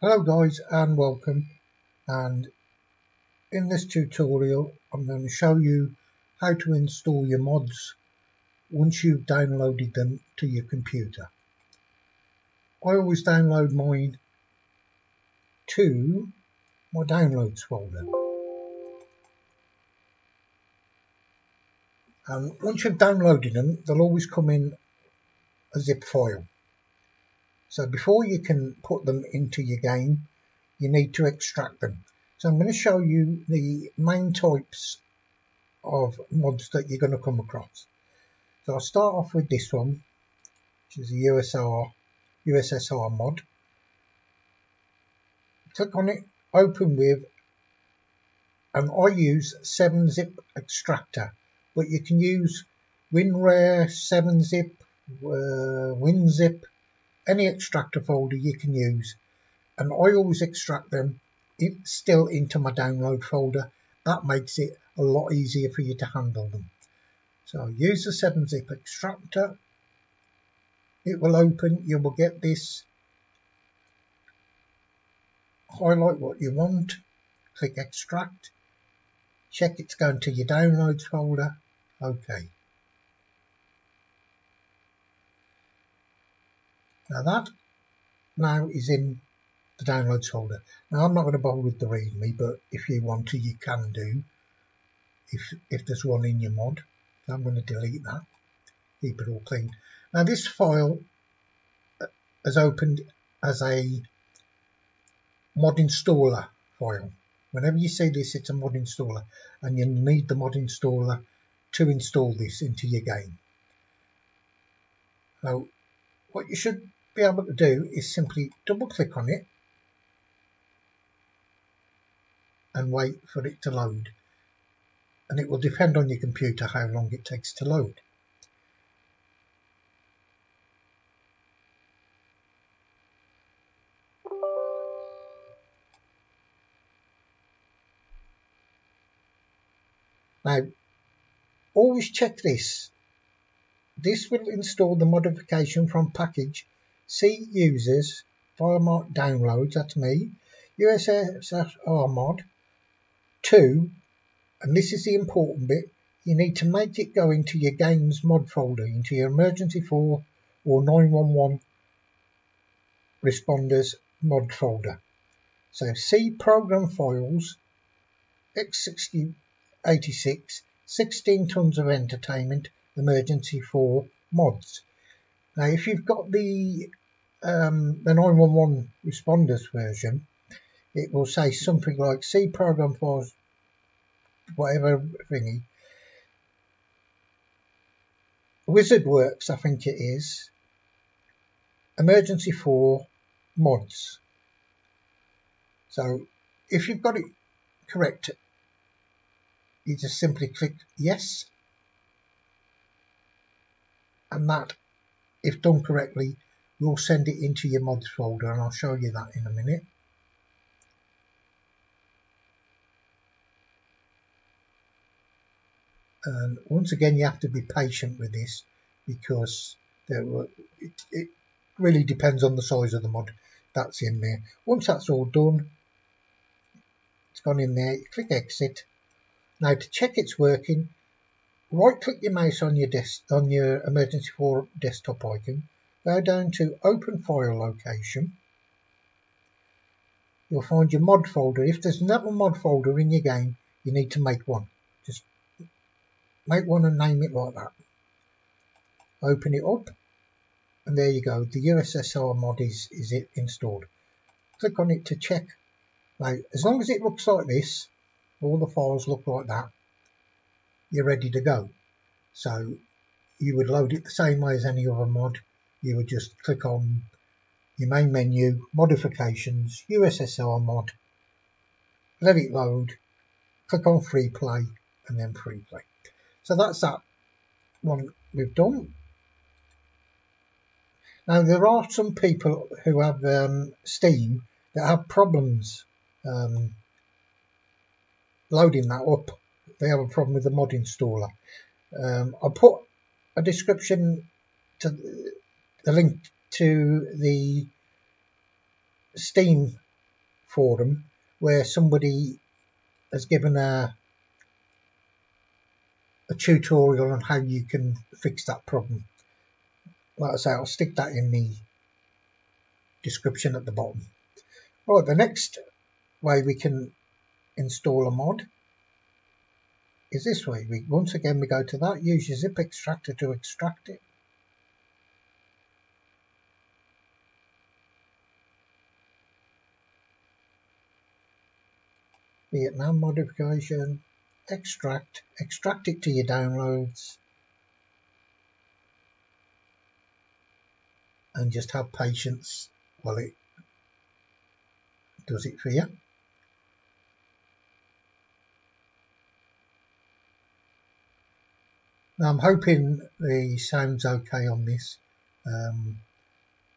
Hello guys and welcome and in this tutorial I'm going to show you how to install your mods once you've downloaded them to your computer. I always download mine to my downloads folder. And once you've downloaded them they'll always come in a zip file. So before you can put them into your game, you need to extract them. So I'm going to show you the main types of mods that you're going to come across. So I'll start off with this one, which is a USR, USSR mod. Click on it, open with, and I use 7-zip extractor, but you can use WinRAR, 7-zip, uh, WinZip, any extractor folder you can use. And I always extract them still into my download folder. That makes it a lot easier for you to handle them. So use the 7-zip extractor. It will open. You will get this. Highlight what you want. Click extract. Check it's going to your downloads folder. Okay Now that now is in the downloads folder. Now I'm not going to bother with the readme, but if you want to, you can do. If if there's one in your mod, I'm going to delete that. Keep it all clean. Now this file uh, has opened as a mod installer file. Whenever you see this, it's a mod installer, and you need the mod installer to install this into your game. So what you should be able to do is simply double click on it and wait for it to load and it will depend on your computer how long it takes to load. Now, always check this. This will install the modification from package C users FileMark downloads, that's me, USSR mod. Two, and this is the important bit, you need to make it go into your games mod folder, into your emergency 4 or 911 responders mod folder. So C program files, X6086, 16 tons of entertainment, emergency 4 mods. Now if you've got the um, the 911 responders version, it will say something like C program files, whatever thingy. Wizard Works, I think it is. Emergency 4 mods. So if you've got it correct, you just simply click yes. And that, if done correctly, you'll send it into your mods folder and I'll show you that in a minute. And once again, you have to be patient with this because were, it, it really depends on the size of the mod that's in there. Once that's all done, it's gone in there, you click exit. Now to check it's working, right click your mouse on your desk on your emergency 4 desktop icon. Go down to open file location. You'll find your mod folder. If there's never a mod folder in your game you need to make one. Just make one and name it like that. Open it up and there you go. The USSR mod is is it installed. Click on it to check. Now as long as it looks like this all the files look like that you're ready to go so you would load it the same way as any other mod you would just click on your main menu, modifications, USSR mod, let it load, click on free play and then free play. So that's that one we've done. Now there are some people who have um, Steam that have problems um, loading that up. They have a problem with the mod installer. Um, I'll put a description to the link to the Steam forum where somebody has given a a tutorial on how you can fix that problem. Like I say, I'll stick that in the description at the bottom. Right, the next way we can install a mod is this way. We Once again, we go to that, use your zip extractor to extract it. Vietnam modification, extract, extract it to your downloads, and just have patience while it does it for you. Now I'm hoping the sound's okay on this um,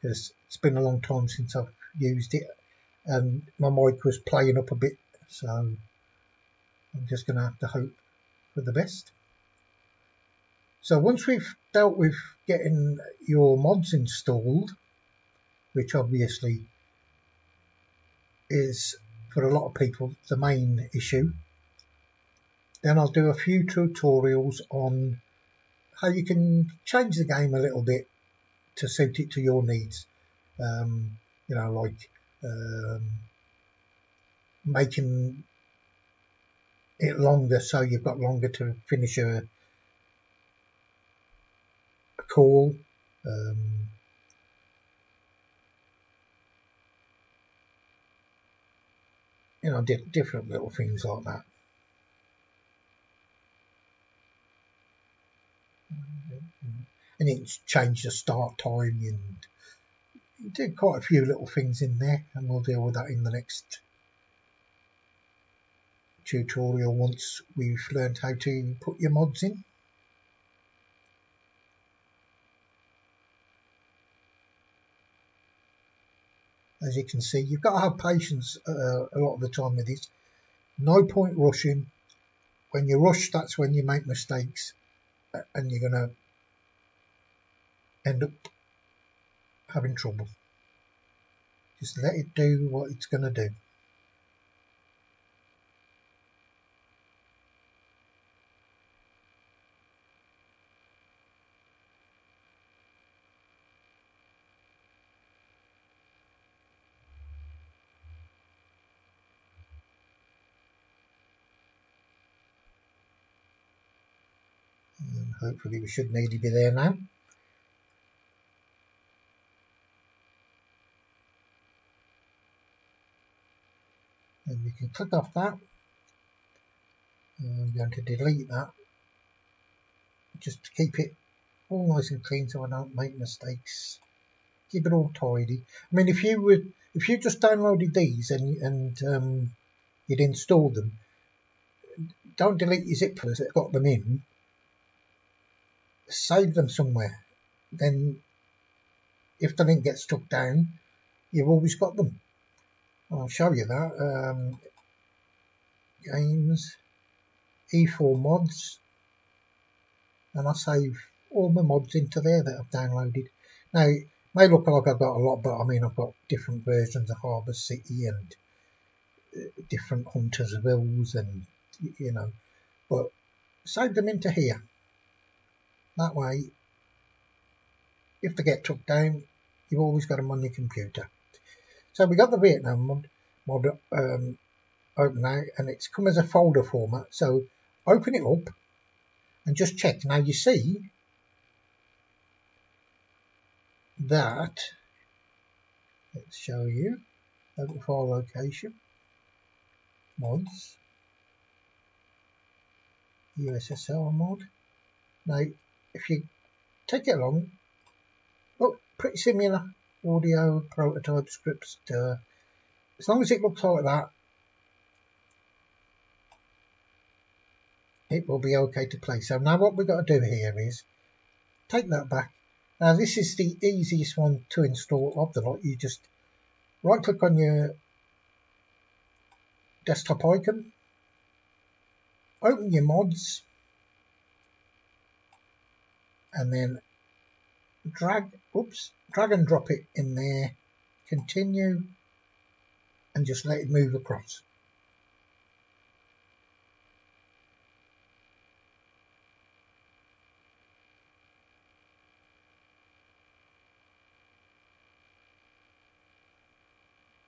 because it's been a long time since I've used it and my mic was playing up a bit so I'm just going to have to hope for the best. So once we've dealt with getting your mods installed, which obviously is for a lot of people the main issue, then I'll do a few tutorials on how you can change the game a little bit to suit it to your needs. Um, you know, like um, making it longer so you've got longer to finish a, a call. Um, you know, di different little things like that. And it's changed the start time and did quite a few little things in there and we'll deal with that in the next tutorial once we've learned how to put your mods in. As you can see, you've got to have patience uh, a lot of the time with this. No point rushing. When you rush, that's when you make mistakes and you're going to end up having trouble. Just let it do what it's going to do. Hopefully we should nearly be there now. And we can click off that. I'm going to delete that just to keep it all nice and clean so I don't make mistakes. Keep it all tidy. I mean, if you would, if you just downloaded these and and um, you'd installed them, don't delete your zip files that got them in save them somewhere. Then if the link gets took down, you've always got them. I'll show you that. Um, games, E4 mods, and I save all my mods into there that I've downloaded. Now, it may look like I've got a lot, but I mean, I've got different versions of Harbour City and uh, different Huntersvilles and, you know, but save them into here. That way, if they get took down, you've always got them on your computer. So we got the Vietnam mod, mod um, open now, and it's come as a folder format. So open it up and just check. Now you see that, let's show you, local file location, mods, USSR mod. Now if you take it along, look pretty similar audio prototype scripts to, as long as it looks like that, it will be okay to play. So now what we've got to do here is take that back. Now this is the easiest one to install of the lot. You just right click on your desktop icon, open your mods, and then drag, oops, drag and drop it in there, continue, and just let it move across.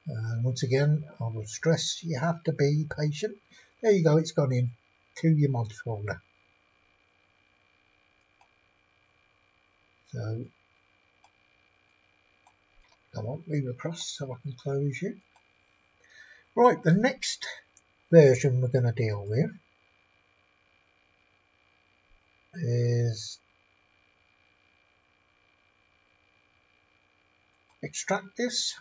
And once again, I will stress you have to be patient. There you go, it's gone in to your mods folder. So, come on, move across so I can close you. Right, the next version we're going to deal with is extract this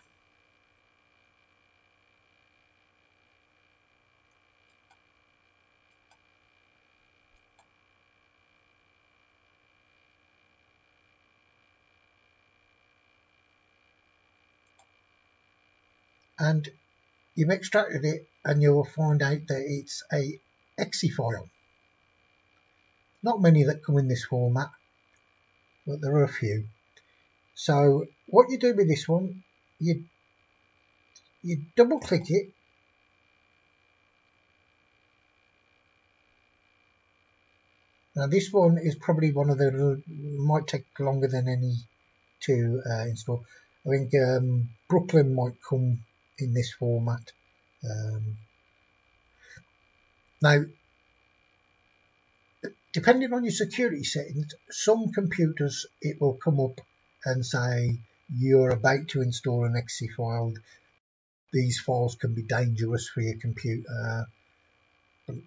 and you've extracted it and you'll find out that it's a exe file. Not many that come in this format, but there are a few. So what you do with this one, you you double click it Now this one is probably one of the might take longer than any to uh, install. I think um, Brooklyn might come in this format. Um, now, depending on your security settings, some computers it will come up and say you're about to install an exe file. These files can be dangerous for your computer,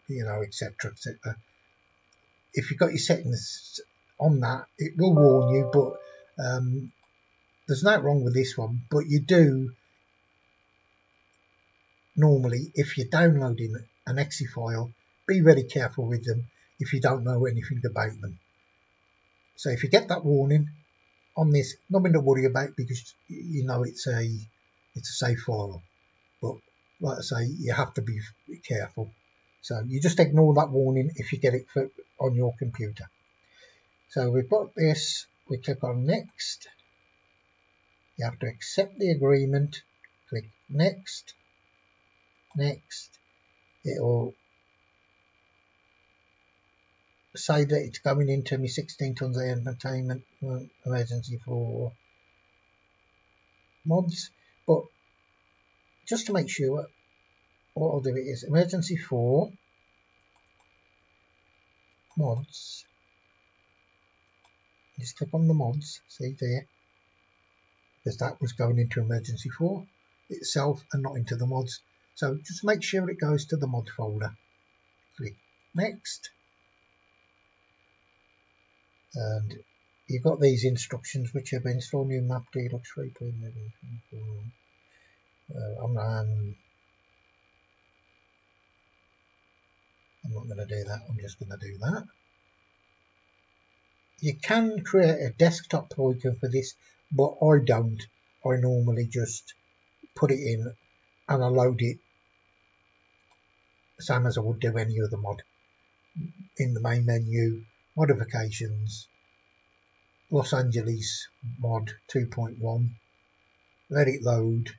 you know, etc. etc. If you've got your settings on that, it will warn you, but um, there's nothing wrong with this one. But you do normally, if you're downloading an exe file, be very careful with them if you don't know anything about them. So if you get that warning on this, nothing to worry about because you know it's a it's a safe file. But like I say, you have to be careful. So you just ignore that warning if you get it for, on your computer. So we've got this, we click on next. You have to accept the agreement, click next next it'll say that it's going into me 16 tons of entertainment uh, emergency 4 mods. But just to make sure what I'll do it is emergency 4 mods. Just click on the mods see there. Because that was going into emergency 4 itself and not into the mods so just make sure it goes to the mod folder. Click next. And you've got these instructions which have been installed new map deluxe 3.11. Uh, I'm, um, I'm not going to do that, I'm just going to do that. You can create a desktop icon for this, but I don't. I normally just put it in and I load it same as I would do any other mod. In the main menu, modifications, Los Angeles mod 2.1, let it load,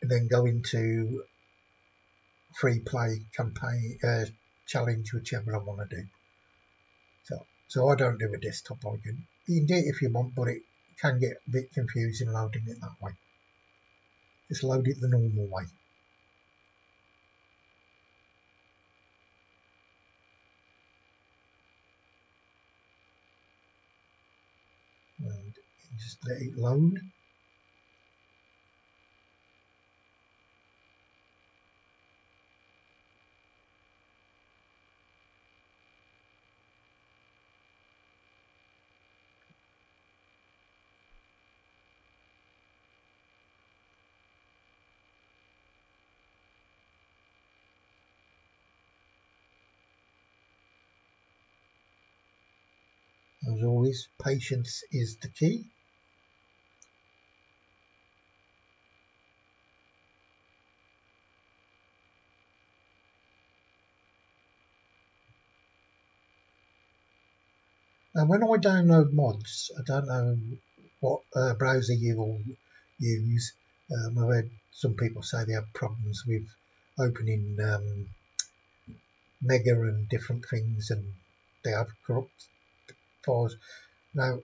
and then go into free play campaign uh, challenge, whichever I want to do. So, so I don't do a desktop icon. You can do it if you want, but it can get a bit confusing loading it that way. Just load it the normal way. and just let it load. As always, patience is the key. And when I download mods, I don't know what uh, browser you all use, Um, I've heard some people say they have problems with opening um, Mega and different things, and they have corrupt files. Now,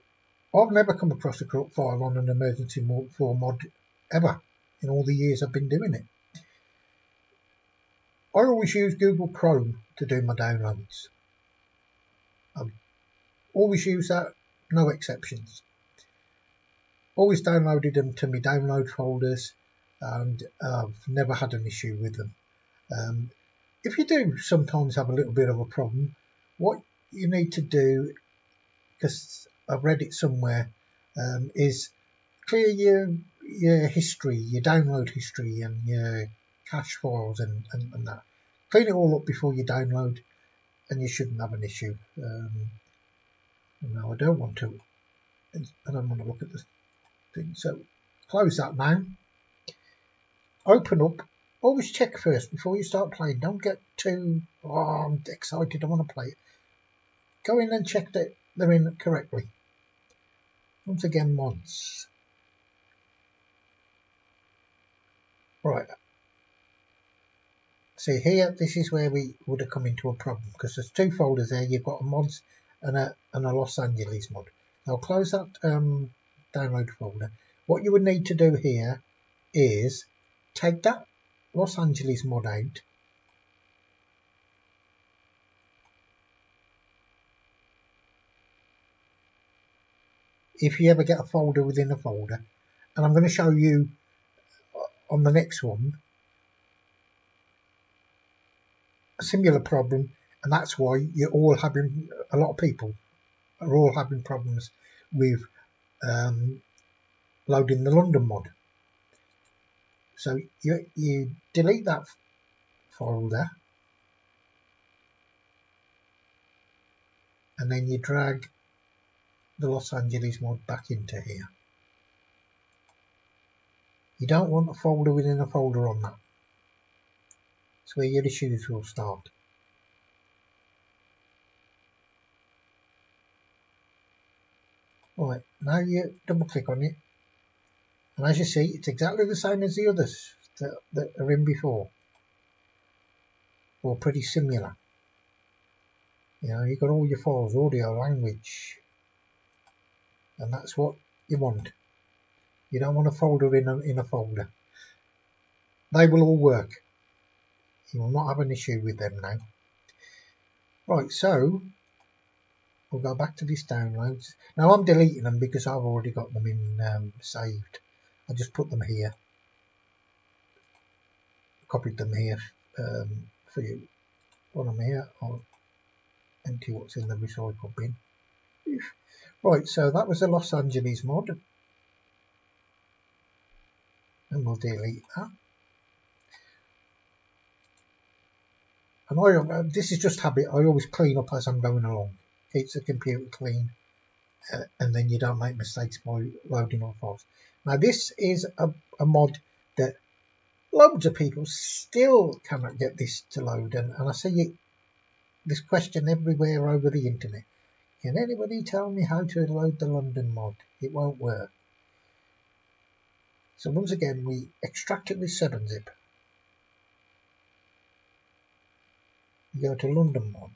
I've never come across a corrupt file on an emergency 4 mod ever in all the years I've been doing it. I always use Google Chrome to do my downloads. I always use that, no exceptions. Always downloaded them to my download folders and I've never had an issue with them. Um, if you do sometimes have a little bit of a problem, what you need to do, because I've read it somewhere, um, is clear your your history, your download history and your cache files and, and, and that. Clean it all up before you download and you shouldn't have an issue. Um, no, I don't want to. I don't want to look at the thing. So close that now. Open up. Always check first before you start playing. Don't get too oh, I'm excited. I want to play it. Go in and check that they're in correctly. Once again, mods. Right. See here, this is where we would have come into a problem because there's two folders there. You've got a mods and a, and a Los Angeles mod. I'll close that um, download folder. What you would need to do here is take that Los Angeles mod out. If you ever get a folder within a folder, and I'm going to show you on the next one a similar problem and that's why you're all having a lot of people are all having problems with um, loading the London mod so you, you delete that folder and then you drag the Los Angeles mod back into here you don't want a folder within a folder on that. That's where your issues will start. Right, now you double click on it. And as you see, it's exactly the same as the others that, that are in before. Or pretty similar. You know, you've got all your files, audio, language. And that's what you want. You don't want a folder in a, in a folder. They will all work. You will not have an issue with them now. Right, so we'll go back to these downloads. Now I'm deleting them because I've already got them in um, saved. I just put them here. Copied them here um, for you. Put them here. I'll empty what's in the recycle bin. Right, so that was the Los Angeles mod and we'll delete that. And I, uh, this is just habit, I always clean up as I'm going along. Keeps the computer clean uh, and then you don't make mistakes by loading on files. Now this is a, a mod that loads of people still cannot get this to load and, and I see it, this question everywhere over the internet. Can anybody tell me how to load the London mod? It won't work. So once again, we extract it with 7-zip. We go to London mod,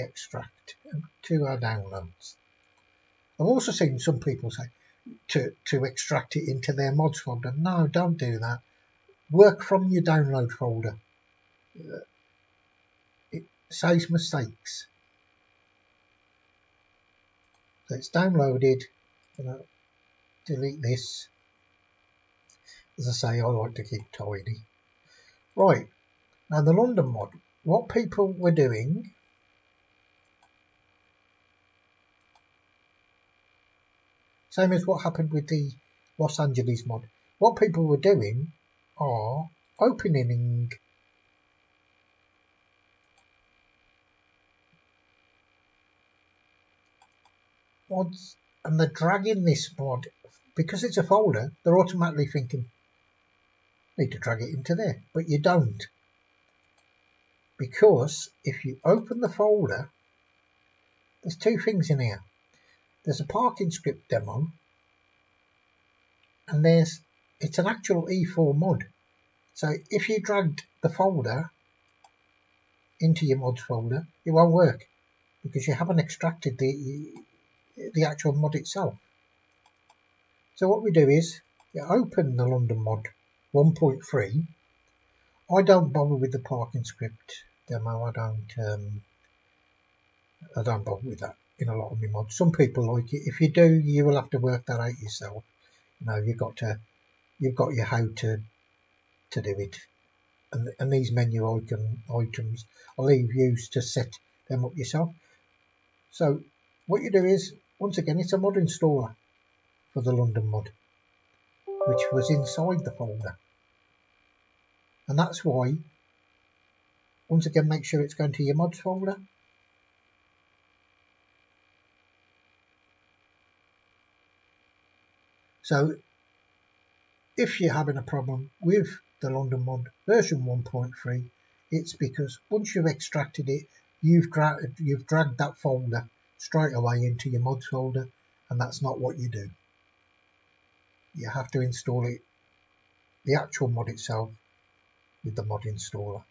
extract um, to our downloads. I've also seen some people say to, to extract it into their mods folder. No, don't do that. Work from your download folder. Uh, it saves mistakes. So it's downloaded. delete this. As I say, I like to keep tidy. Right, now the London mod. What people were doing same as what happened with the Los Angeles mod. What people were doing are opening mods and they're dragging this mod because it's a folder they're automatically thinking need to drag it into there, but you don't. Because if you open the folder, there's two things in here. There's a parking script demo, and there's it's an actual E4 mod. So if you dragged the folder into your mods folder, it won't work because you haven't extracted the the actual mod itself. So what we do is you open the London mod 1.3. I don't bother with the parking script demo. I don't um, I don't bother with that in a lot of my mods. Some people like it. If you do, you will have to work that out yourself. You know, you've got to you've got your how to to do it. And, and these menu icon items, I'll leave you to set them up yourself. So what you do is, once again, it's a mod installer for the London mod, which was inside the folder. And that's why, once again, make sure it's going to your mods folder. So if you're having a problem with the London mod version 1.3, it's because once you've extracted it, you've, you've dragged that folder straight away into your mods folder, and that's not what you do. You have to install it, the actual mod itself, with the mod installer.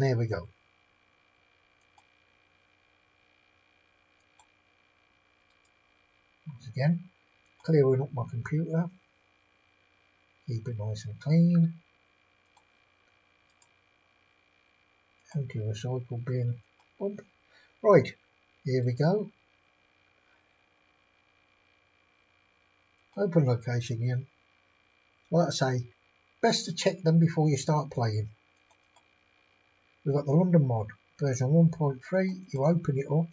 There we go. Once again, clearing up my computer. Keep it nice and clean. Empty recycle bin. Boom. Right, here we go. Open location again. Like I say, best to check them before you start playing. We've got the London mod version 1.3. You open it up.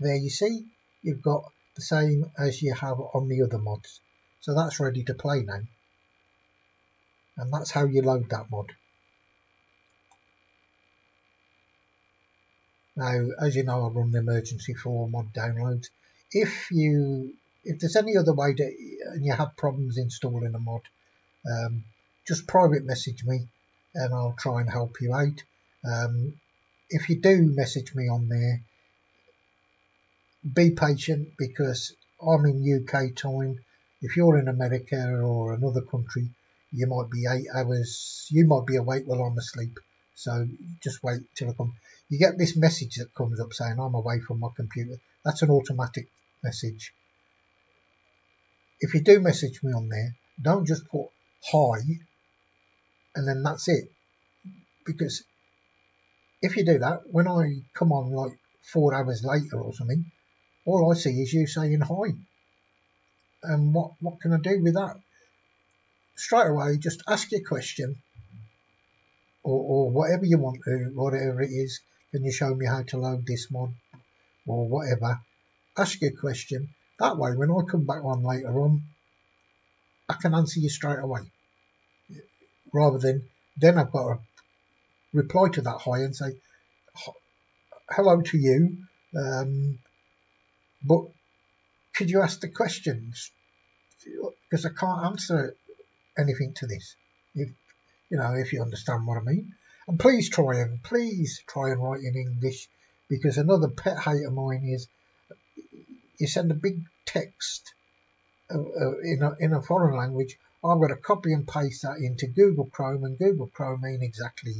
There you see, you've got the same as you have on the other mods. So that's ready to play now. And that's how you load that mod. Now, as you know, I run the emergency 4 mod downloads. If you, if there's any other way to, and you have problems installing a mod, um, just private message me and I'll try and help you out. Um, if you do message me on there, be patient because I'm in UK time. If you're in America or another country, you might be eight hours, you might be awake while I'm asleep. So just wait till I come. You get this message that comes up saying I'm away from my computer. That's an automatic message. If you do message me on there, don't just put hi and then that's it. Because if you do that, when I come on like four hours later or something, all I see is you saying hi. And what, what can I do with that? Straight away, just ask your question or, or whatever you want to, whatever it is. Can you show me how to load this mod or whatever? Ask your question. That way, when I come back on later on, I can answer you straight away. Rather than then I've got to reply to that hi and say hello to you. Um, but could you ask the questions? Because I can't answer anything to this. If you know, if you understand what I mean. And please try and please try and write in English, because another pet hate of mine is you send a big text uh, uh, in a in a foreign language. I've got to copy and paste that into Google Chrome, and Google Chrome ain't exactly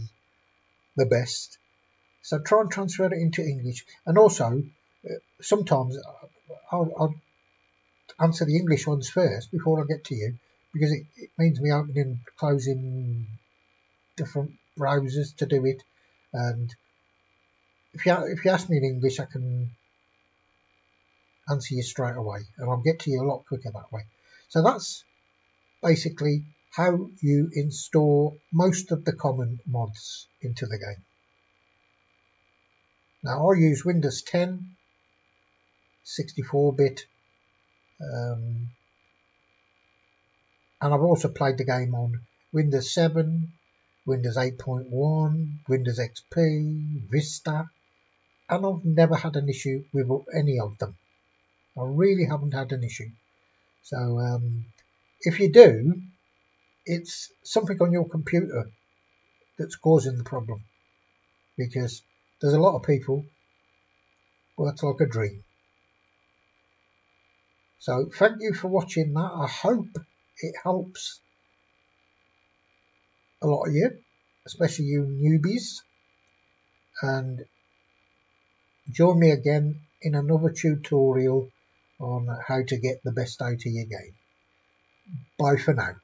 the best. So try and transfer it into English. And also, uh, sometimes I'll, I'll, answer the English ones first before I get to you because it, it means me opening closing different browsers to do it. And if you if you ask me in English, I can answer you straight away, and I'll get to you a lot quicker that way. So that's basically how you install most of the common mods into the game. Now I use Windows 10, 64-bit, um, and I've also played the game on Windows 7, Windows 8.1, Windows XP, Vista, and I've never had an issue with any of them. I really haven't had an issue. So um, if you do, it's something on your computer that's causing the problem because there's a lot of people that's like a dream so thank you for watching that I hope it helps a lot of you especially you newbies and join me again in another tutorial on how to get the best out of your game. Bye for now.